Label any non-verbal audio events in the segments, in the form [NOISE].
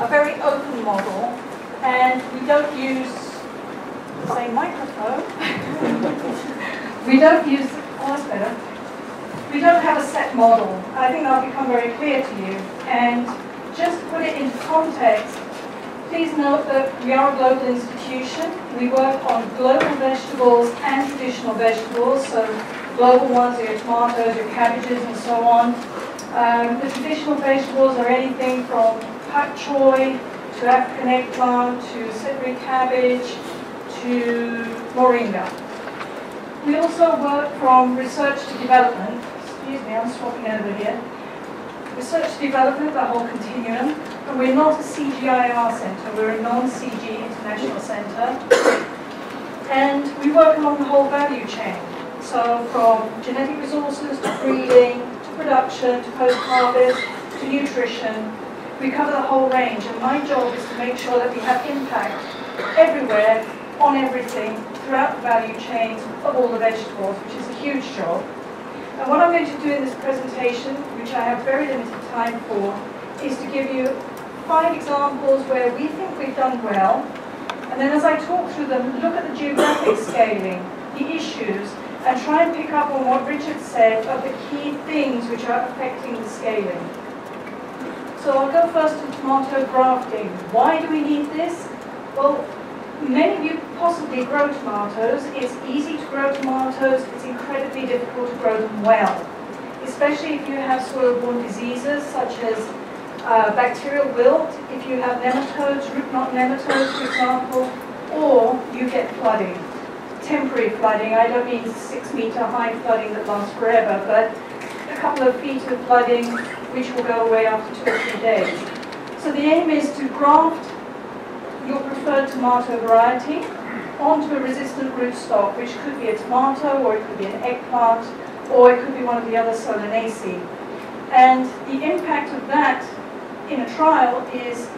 a very open model, and we don't use the same microphone. [LAUGHS] we don't use, oh that's better. We don't have a set model. I think that'll become very clear to you. And just put it into context, please note that we are a global institution. We work on global vegetables and traditional vegetables, so global ones are your tomatoes, your cabbages, and so on. Um, the traditional vegetables are anything from pak choy to African eggplant to celery cabbage to moringa. We also work from research to development. Excuse me, I'm swapping over here. Research to development, the whole continuum. And we're not a CGIAR centre, we're a non-CG international centre. And we work along the whole value chain. So from genetic resources to breeding, to production, to post-harvest, to nutrition, we cover the whole range. And my job is to make sure that we have impact everywhere, on everything, throughout the value chains of all the vegetables, which is a huge job. And what I'm going to do in this presentation, which I have very limited time for, is to give you five examples where we think we've done well, and then as I talk through them, look at the geographic scaling, the issues, and try and pick up on what Richard said of the key things which are affecting the scaling. So I'll go first to tomato grafting. Why do we need this? Well, many of you possibly grow tomatoes. It's easy to grow tomatoes. It's incredibly difficult to grow them well, especially if you have soil-borne diseases such as uh, bacterial wilt, if you have nematodes, root knot nematodes, for example, or you get flooding. Temporary flooding, I don't mean six meter high flooding that lasts forever, but a couple of feet of flooding which will go away after two or three days. So the aim is to graft your preferred tomato variety onto a resistant rootstock, which could be a tomato, or it could be an eggplant, or it could be one of the other Solanaceae. And the impact of that in a trial is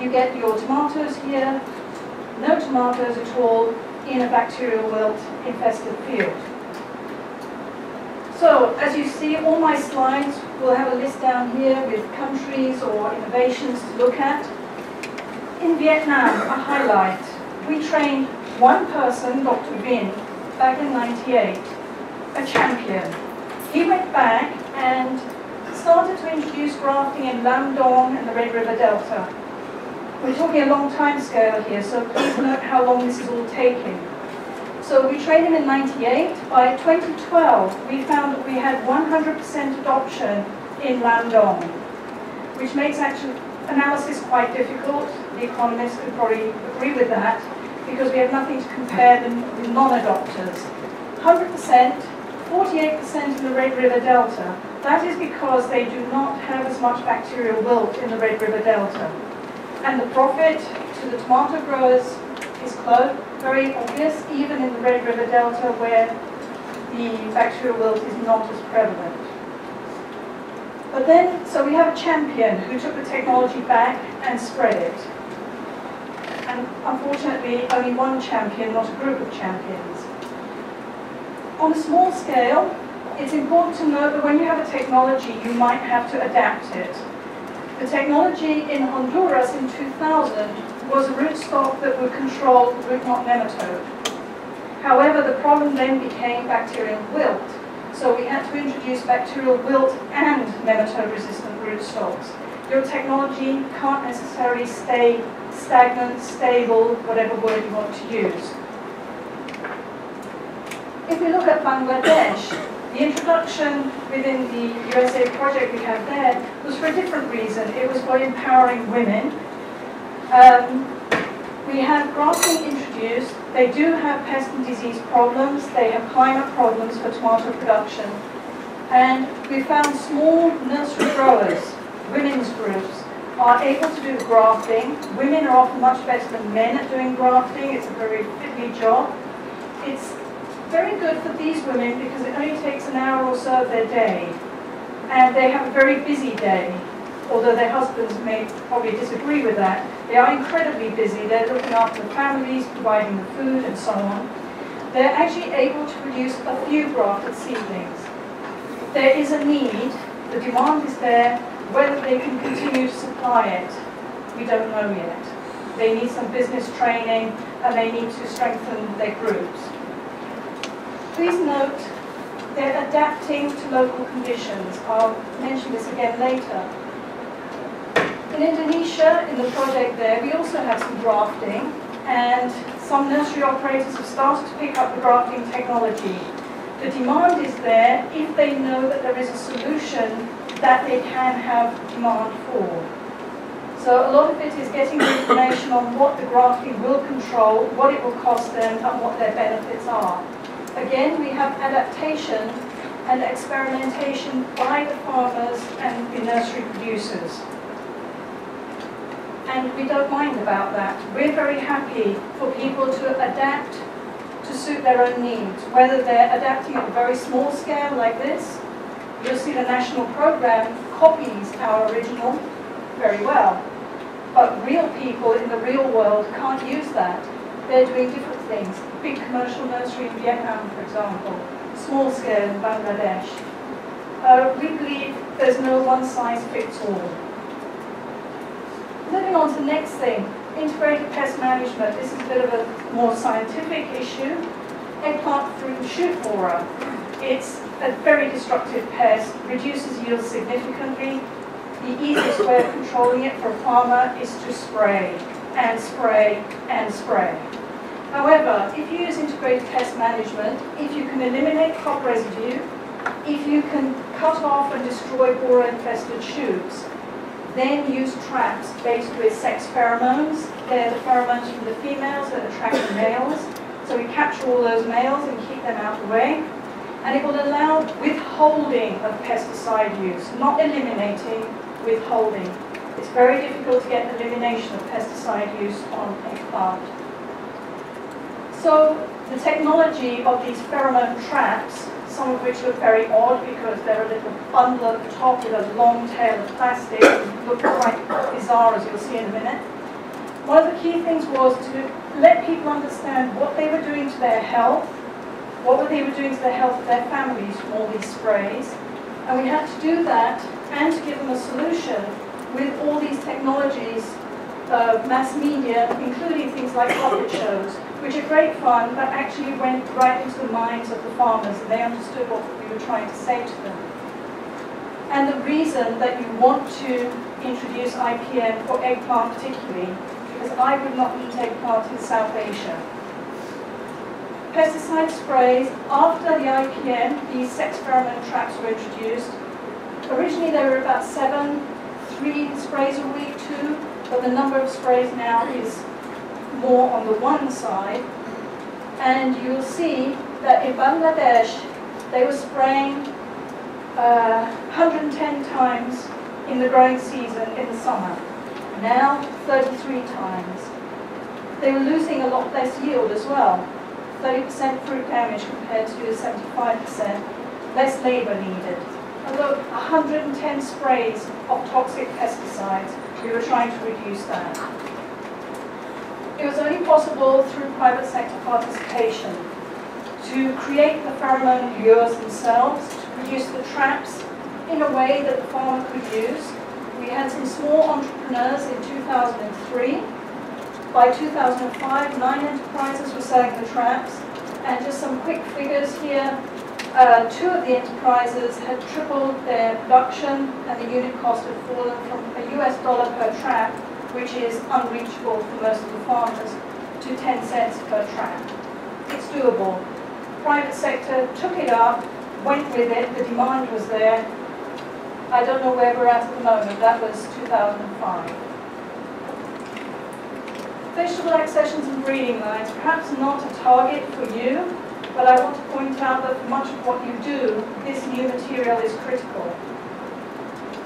you get your tomatoes here, no tomatoes at all in a bacterial wilt infested field. So, as you see, all my slides will have a list down here with countries or innovations to look at. In Vietnam, a highlight, we trained one person, Dr. Vinh, back in 98, a champion. He went back and started to introduce grafting in Lam Dong and the Red River Delta. We're talking a long time scale here, so please note how long this is all taking. So we trained him in 98. By 2012, we found that we had 100% adoption in Lam Dong, which makes actual analysis quite difficult. The economists could probably agree with that, because we have nothing to compare them with non-adopters. 100%, 48% in the Red River Delta. That is because they do not have as much bacterial wilt in the Red River Delta. And the profit to the tomato growers is close, very obvious, even in the Red River Delta where the bacterial wilt is not as prevalent. But then, so we have a champion who took the technology back and spread it. And unfortunately, only one champion, not a group of champions. On a small scale, it's important to note that when you have a technology, you might have to adapt it. The technology in Honduras in 2000 was a rootstock that would control the root knot nematode. However, the problem then became bacterial wilt. So we had to introduce bacterial wilt and nematode-resistant rootstocks. Your technology can't necessarily stay stagnant, stable, whatever word you want to use. If we look at Bangladesh, the introduction within the USA project we have there was for a different reason. It was for empowering women um, we have grafting introduced. They do have pest and disease problems. They have climate problems for tomato production. And we found small nursery growers, women's groups, are able to do grafting. Women are often much better than men at doing grafting. It's a very fiddly job. It's very good for these women because it only takes an hour or so of their day. And they have a very busy day. Although their husbands may probably disagree with that. They are incredibly busy. They're looking after the families, providing the food and so on. They're actually able to produce a few grafted seedlings. There is a need, the demand is there, whether they can continue to supply it, we don't know yet. They need some business training and they need to strengthen their groups. Please note they're adapting to local conditions. I'll mention this again later. In Indonesia, in the project there, we also have some grafting and some nursery operators have started to pick up the grafting technology. The demand is there if they know that there is a solution that they can have demand for. So a lot of it is getting the information on what the grafting will control, what it will cost them, and what their benefits are. Again, we have adaptation and experimentation by the farmers and the nursery producers. And we don't mind about that. We're very happy for people to adapt to suit their own needs, whether they're adapting at a very small scale like this. You'll see the national program copies our original very well. But real people in the real world can't use that. They're doing different things. Big commercial nursery in Vietnam, for example. Small scale in Bangladesh. Uh, we believe there's no one size fits all. Moving on to the next thing, integrated pest management. This is a bit of a more scientific issue. Eggplant fruit shoot borer. It's a very destructive pest, reduces yields significantly, the easiest way of controlling it for a farmer is to spray and spray and spray. However, if you use integrated pest management, if you can eliminate crop residue, if you can cut off and destroy borer-infested shoots, then use traps based with sex pheromones. They're the pheromones from the females that attract the males. So we capture all those males and keep them out of the way. And it will allow withholding of pesticide use, not eliminating, withholding. It's very difficult to get elimination of pesticide use on eggplant. So the technology of these pheromone traps, some of which look very odd because they're a little bundle at the top with a long tail of plastic, look quite bizarre as you'll see in a minute. One of the key things was to let people understand what they were doing to their health, what they were doing to the health of their families from all these sprays, and we had to do that and to give them a solution with all these technologies of mass media, including things like puppet shows, which are great fun, but actually went right into the minds of the farmers and they understood what we were trying to say to them. And the reason that you want to introduce IPM for eggplant particularly, because I would not eat eggplant in South Asia. Pesticide sprays, after the IPM, these sex pheromone traps were introduced, Originally there were about seven, three sprays a week, two, but the number of sprays now is more on the one side. And you'll see that in Bangladesh, they were spraying uh, 110 times in the growing season in the summer. Now, 33 times. They were losing a lot less yield as well. 30% fruit damage compared to 75%, less labor needed although 110 sprays of toxic pesticides, we were trying to reduce that. It was only possible through private sector participation to create the pheromone lures themselves, to produce the traps in a way that the farmer could use. We had some small entrepreneurs in 2003. By 2005, nine enterprises were selling the traps. And just some quick figures here, uh, two of the enterprises had tripled their production and the unit cost had fallen from a US dollar per trap, which is unreachable for most of the farmers, to 10 cents per trap. It's doable. Private sector took it up, went with it, the demand was there. I don't know where we're at at the moment, that was 2005. Vegetable accessions and breeding lines, perhaps not a target for you, but I want to point out that for much of what you do, this new material is critical.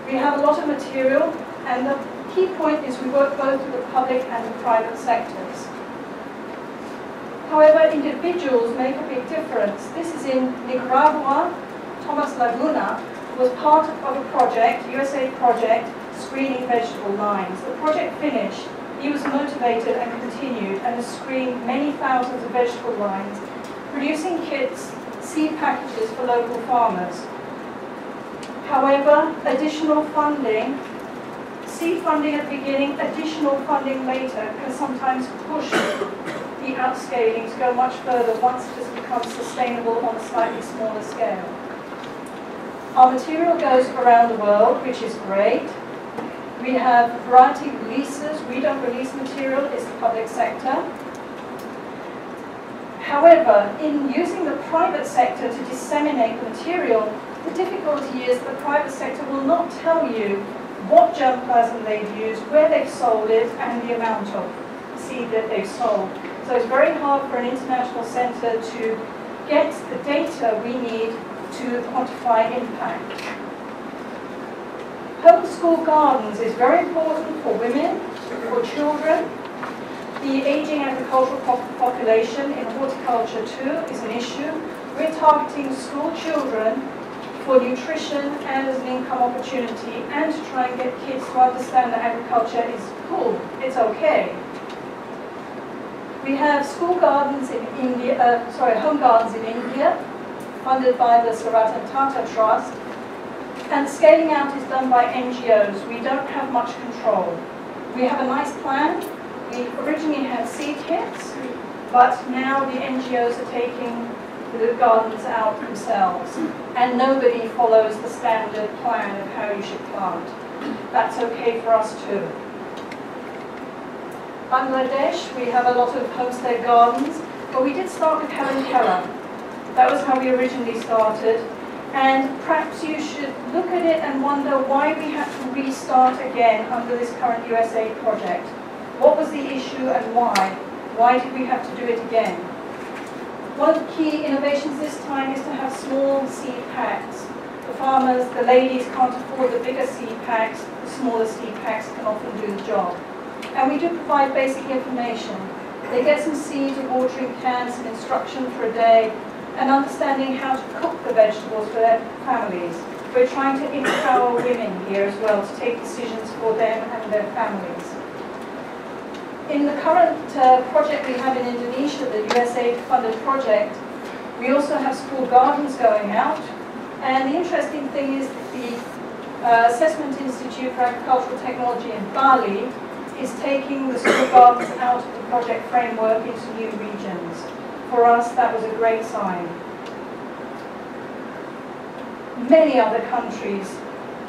We have a lot of material, and the key point is we work both with the public and the private sectors. However, individuals make a big difference. This is in Nicaragua. Thomas Laguna was part of a project, USA project, screening vegetable lines. The project finished, he was motivated and continued and has screened many thousands of vegetable lines, producing kits, seed packages for local farmers. However, additional funding, seed funding at the beginning, additional funding later, can sometimes push the outscaling to go much further once it has become sustainable on a slightly smaller scale. Our material goes around the world, which is great. We have a variety of releases. We don't release material, it's the public sector. However, in using the private sector to disseminate the material, the difficulty is the private sector will not tell you what germplasm they've used, where they've sold it, and the amount of seed that they've sold. So it's very hard for an international centre to get the data we need to quantify impact. Homeschool gardens is very important for women, for children. The ageing agricultural population in horticulture too is an issue. We're targeting school children for nutrition and as an income opportunity and to try and get kids to understand that agriculture is cool, it's okay. We have school gardens in India, uh, sorry, home gardens in India, funded by the Sir Tata Trust. And scaling out is done by NGOs. We don't have much control. We have a nice plan. We originally had seed kits, but now the NGOs are taking the gardens out themselves. And nobody follows the standard plan of how you should plant. That's okay for us too. Bangladesh, we have a lot of homestead gardens, but we did start with Helen Keller. That was how we originally started. And perhaps you should look at it and wonder why we had to restart again under this current USAID project. What was the issue and why? Why did we have to do it again? One of the key innovations this time is to have small seed packs. The farmers, the ladies can't afford the bigger seed packs, the smaller seed packs can often do the job. And we do provide basic information. They get some seeds, a watering can, some instruction for a day, and understanding how to cook the vegetables for their families. We're trying to empower women here as well to take decisions for them and their families. In the current uh, project we have in Indonesia, the USAID funded project, we also have school gardens going out. And the interesting thing is that the uh, Assessment Institute for Agricultural Technology in Bali is taking the school gardens out of the project framework into new regions. For us, that was a great sign. Many other countries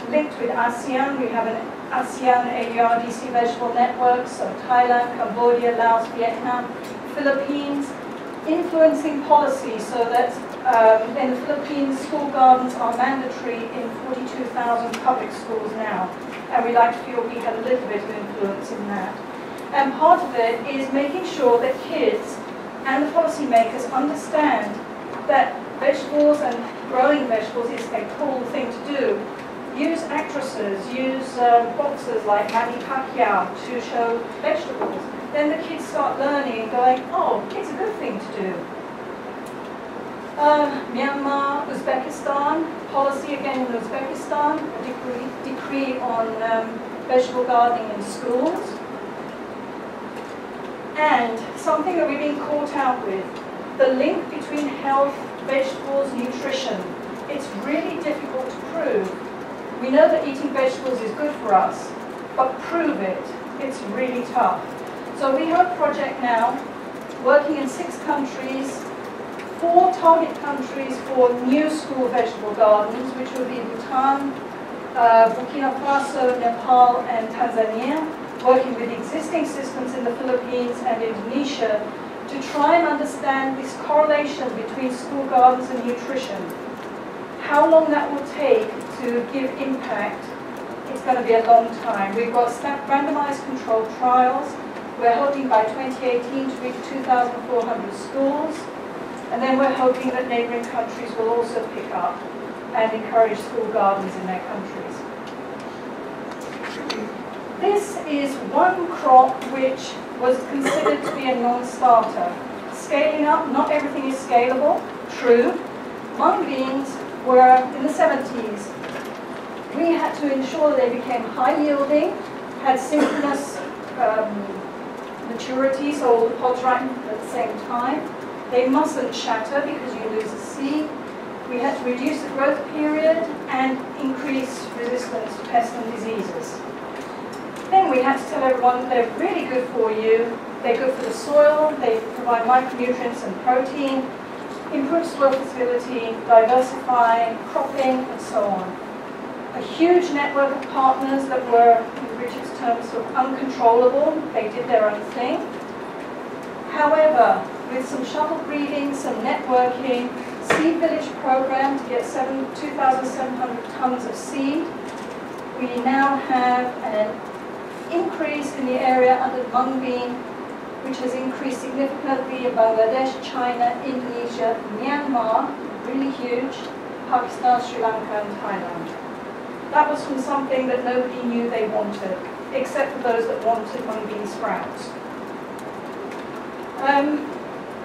linked with ASEAN, we have an ASEAN AVRDC vegetable Networks of Thailand, Cambodia, Laos, Vietnam, Philippines, influencing policy so that um, in the Philippines, school gardens are mandatory in 42,000 public schools now and we like to feel we had a little bit of influence in that. And part of it is making sure that kids and the policymakers understand that vegetables and growing vegetables is a cool thing to do. Use actresses, use um, boxers like Manny Pacquiao to show vegetables. Then the kids start learning going, oh, it's a good thing to do. Uh, Myanmar, Uzbekistan, policy again in Uzbekistan, a decree, decree on um, vegetable gardening in schools. And something that we've been caught out with, the link between health, vegetables, nutrition. It's really difficult to prove. We know that eating vegetables is good for us, but prove it, it's really tough. So we have a project now working in six countries four target countries for new school vegetable gardens, which will be Bhutan, uh, Burkina Faso, Nepal, and Tanzania, working with existing systems in the Philippines and Indonesia to try and understand this correlation between school gardens and nutrition. How long that will take to give impact, it's going to be a long time. We've got randomized controlled trials. We're hoping by 2018 to reach 2,400 schools. And then we're hoping that neighbouring countries will also pick up and encourage school gardens in their countries. This is one crop which was considered to be a non-starter. Scaling up, not everything is scalable, true. Mung beans were, in the 70s, We had to ensure they became high yielding, had synchronous um, maturity, so all the pods ripen at the same time. They mustn't shatter because you lose the seed. We had to reduce the growth period and increase resistance to pests and diseases. Then we had to tell everyone they're really good for you, they're good for the soil, they provide micronutrients and protein, improve soil fertility, diversify, cropping, and so on. A huge network of partners that were, in Richard's terms, sort of uncontrollable. They did their own thing. However, with some shuttle breeding, some networking, Seed Village program to get 2,700 tons of seed, we now have an increase in the area under mung bean which has increased significantly in Bangladesh, China, Indonesia, Myanmar, really huge, Pakistan, Sri Lanka and Thailand. That was from something that nobody knew they wanted, except for those that wanted mung bean sprouts. Um,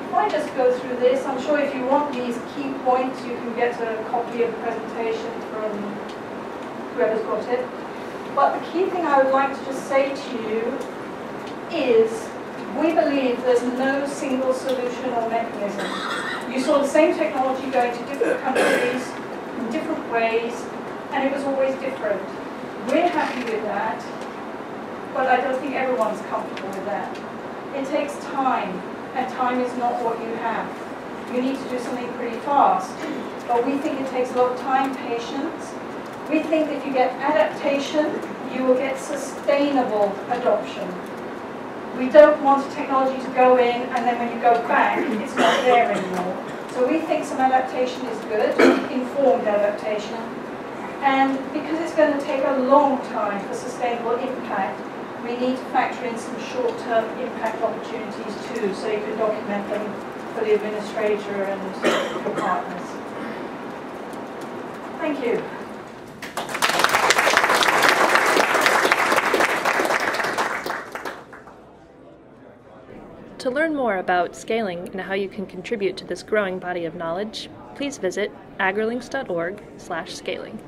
if I just go through this, I'm sure if you want these key points, you can get a copy of the presentation from whoever's got it. But the key thing I would like to just say to you is we believe there's no single solution or mechanism. You saw the same technology going to different countries in different ways, and it was always different. We're happy with that, but I don't think everyone's comfortable with that. It takes time, and time is not what you have. You need to do something pretty fast. But we think it takes a lot of time, patience. We think if you get adaptation, you will get sustainable adoption. We don't want technology to go in and then when you go back, it's not there anymore. So we think some adaptation is good, informed adaptation. And because it's going to take a long time for sustainable impact, we need to factor in some short-term impact opportunities too, so you can document them for the administrator and your partners. Thank you. To learn more about scaling and how you can contribute to this growing body of knowledge, please visit agrilinks.org/scaling.